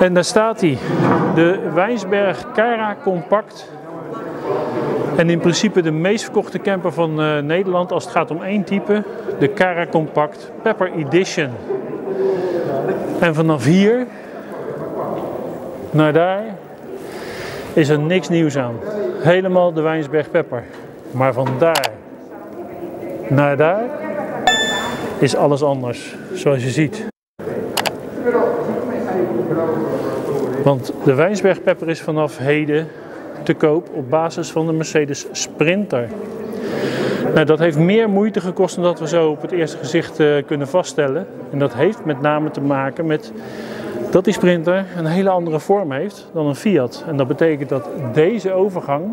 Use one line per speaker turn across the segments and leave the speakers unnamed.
En daar staat hij, de Wijnsberg Cara Compact. En in principe de meest verkochte camper van uh, Nederland als het gaat om één type, de Cara Compact Pepper Edition. En vanaf hier naar daar is er niks nieuws aan. Helemaal de Wijnsberg Pepper. Maar van daar naar daar is alles anders, zoals je ziet. Want de Wijnsberg Pepper is vanaf heden te koop op basis van de Mercedes Sprinter. Nou, dat heeft meer moeite gekost dan dat we zo op het eerste gezicht uh, kunnen vaststellen. En dat heeft met name te maken met dat die Sprinter een hele andere vorm heeft dan een Fiat. En dat betekent dat deze overgang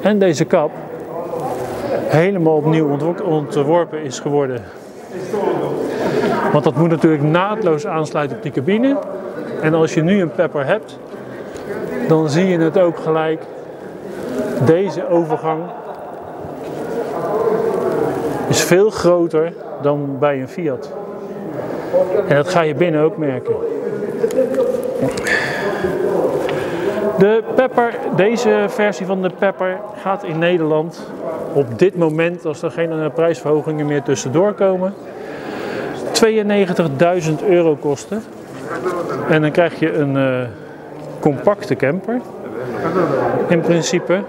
en deze kap helemaal opnieuw ontworpen is geworden. Want dat moet natuurlijk naadloos aansluiten op die cabine. En als je nu een pepper hebt, dan zie je het ook gelijk. Deze overgang is veel groter dan bij een Fiat. En dat ga je binnen ook merken. De Pepper, deze versie van de Pepper gaat in Nederland op dit moment, als er geen prijsverhogingen meer tussendoor komen, 92.000 euro kosten. En dan krijg je een uh, compacte camper. In principe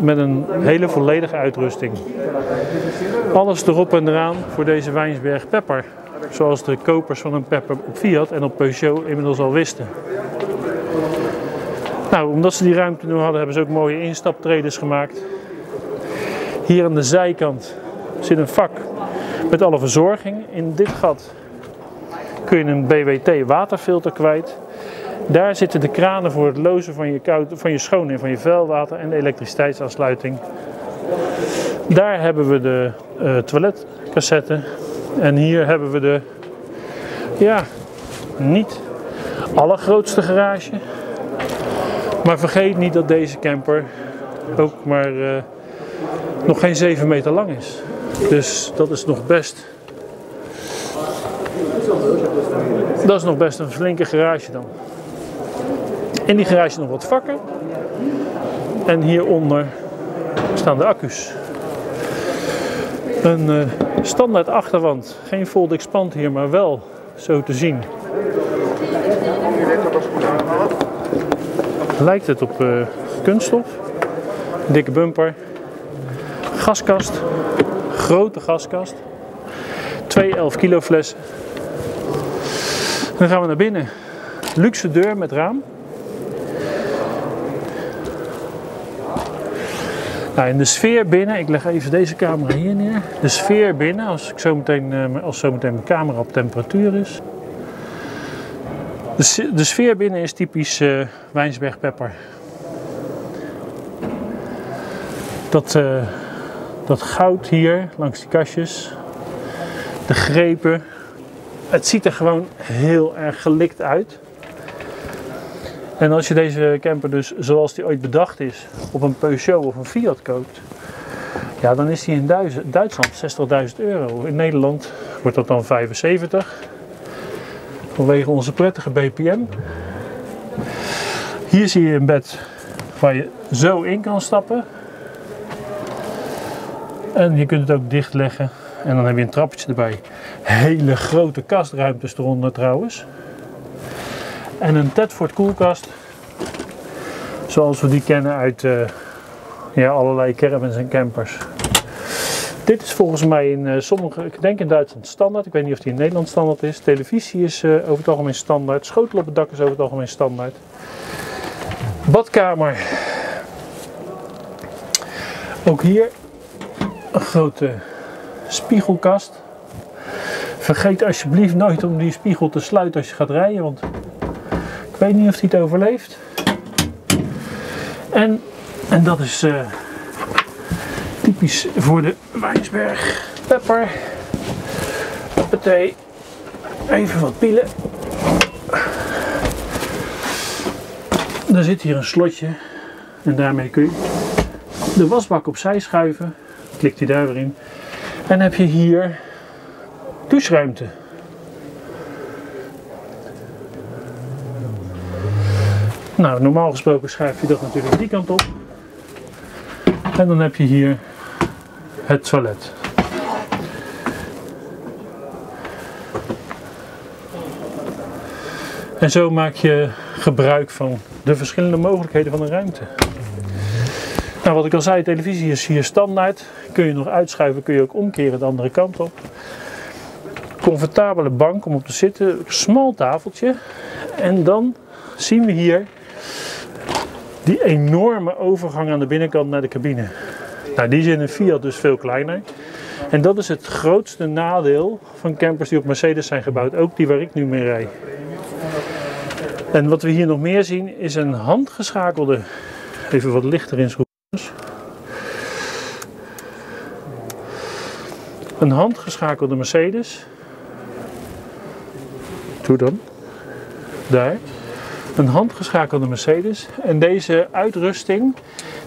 met een hele volledige uitrusting. Alles erop en eraan voor deze Wijnsberg Pepper. Zoals de kopers van een Pepper op Fiat en op Peugeot inmiddels al wisten. Nou, omdat ze die ruimte nu hadden, hebben ze ook mooie instaptreders gemaakt. Hier aan de zijkant zit een vak met alle verzorging. In dit gat kun je een BWT waterfilter kwijt. Daar zitten de kranen voor het lozen van je, koud, van je schoon en van je vuilwater en de elektriciteitsaansluiting. Daar hebben we de uh, toiletcassette. En hier hebben we de, ja, niet allergrootste garage. Maar vergeet niet dat deze camper ook maar uh, nog geen 7 meter lang is. Dus dat is nog best. Dat is nog best een flinke garage dan. In die garage nog wat vakken. En hieronder staan de accu's. Een uh, standaard achterwand. Geen fold expand hier, maar wel zo te zien. Lijkt het op uh, kunststof. Dikke bumper. Gaskast. Grote gaskast. Twee 11 kilo flessen. Dan gaan we naar binnen. Luxe deur met raam. Nou, in de sfeer binnen, ik leg even deze camera hier neer. De sfeer binnen, als, ik zo meteen, eh, als zometeen mijn camera op temperatuur is. De, sfeer binnen is typisch uh. Dat, uh, dat goud hier langs die kastjes, de grepen. Het ziet er gewoon heel erg gelikt uit. En als je deze camper dus zoals die ooit bedacht is op een Peugeot of een Fiat koopt, ja, dan is die in Duitsland 60.000 euro. In Nederland wordt dat dan 75 vanwege onze prettige BPM. Hier zie je een bed waar je zo in kan stappen. En je kunt het ook dichtleggen en dan heb je een trappetje erbij. Hele grote kastruimtes eronder trouwens. En een Tedford koelkast. Zoals we die kennen uit uh, ja, allerlei caravans en campers. Dit is volgens mij in uh, sommige, ik denk in Duitsland standaard. Ik weet niet of die in Nederland standaard is. Televisie is uh, over het algemeen standaard. Schotel op het dak is over het algemeen standaard. Badkamer. Ook hier een grote spiegelkast. Vergeet alsjeblieft nooit om die spiegel te sluiten als je gaat rijden, want ik weet niet of hij het overleeft. En, en dat is uh, typisch voor de Wijnsberg pepper. Hoppatee. Even wat pielen. Er zit hier een slotje En daarmee kun je de wasbak opzij schuiven. Klikt hij daar weer in. En heb je hier doucheruimte. Nou, normaal gesproken schuif je dat natuurlijk die kant op. En dan heb je hier het toilet. En zo maak je gebruik van de verschillende mogelijkheden van een ruimte. Nou, wat ik al zei, televisie is hier standaard. Kun je nog uitschuiven, kun je ook omkeren de andere kant op. Comfortabele bank om op te zitten, smal tafeltje. En dan zien we hier die enorme overgang aan de binnenkant naar de cabine. Nou, die is in een Fiat dus veel kleiner. En dat is het grootste nadeel van campers die op Mercedes zijn gebouwd. Ook die waar ik nu mee rijd. En wat we hier nog meer zien is een handgeschakelde, even wat lichter in Een handgeschakelde Mercedes. Doe dan. Daar. Een handgeschakelde Mercedes. En deze uitrusting,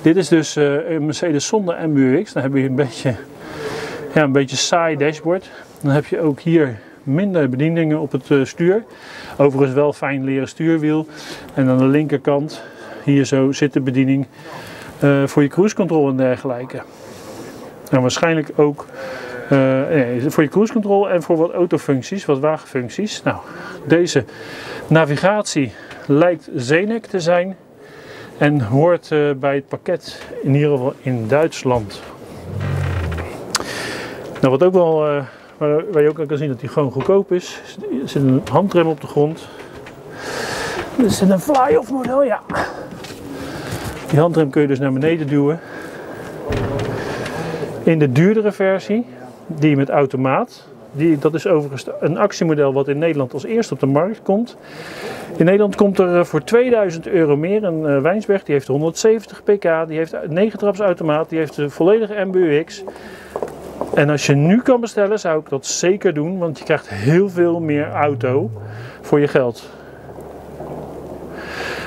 dit is dus uh, een Mercedes zonder MBUX. Dan heb je een beetje, ja, een beetje saai dashboard. Dan heb je ook hier minder bedieningen op het uh, stuur. Overigens wel fijn leren stuurwiel. En aan de linkerkant, hier zo zit de bediening uh, voor je cruise control en dergelijke. En waarschijnlijk ook voor je cruise control en voor wat autofuncties, wat wagenfuncties. Nou, deze navigatie lijkt Zenek te zijn en hoort uh, bij het pakket in ieder geval in Duitsland. Nou, wat ook wel, uh, waar, je ook kan zien dat die gewoon goedkoop is, er zit een handrem op de grond. Dit is een fly-off model, ja. Die handrem kun je dus naar beneden duwen. In de duurdere versie die met automaat. Die, dat is overigens een actiemodel wat in Nederland als eerste op de markt komt. In Nederland komt er eh, voor 2000 euro meer een uh, Wijnsberg. Die heeft 170 pk, die heeft 9 traps automaat, die heeft de volledige MBUX. En als je nu kan bestellen zou ik dat zeker doen, want je krijgt heel veel meer auto voor je geld.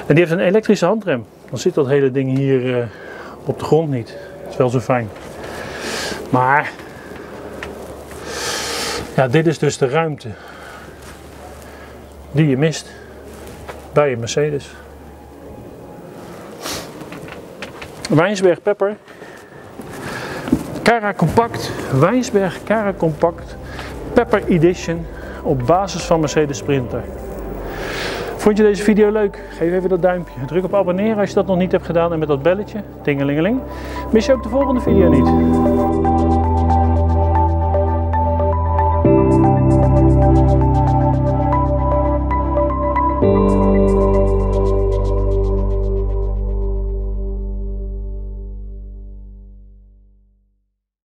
En die heeft een elektrische handrem. Dan zit dat hele ding hier uh, op de grond niet. Dat is wel zo fijn. Maar ja, dit is dus de ruimte die je mist bij een Mercedes. Wijnsberg Pepper. Cara Compact. Wijnsberg Cara Compact Pepper Edition op basis van Mercedes Sprinter. Vond je deze video leuk? Geef even dat duimpje. Druk op abonneren als je dat nog niet hebt gedaan en met dat belletje, tingelingeling. Mis je ook de volgende video niet.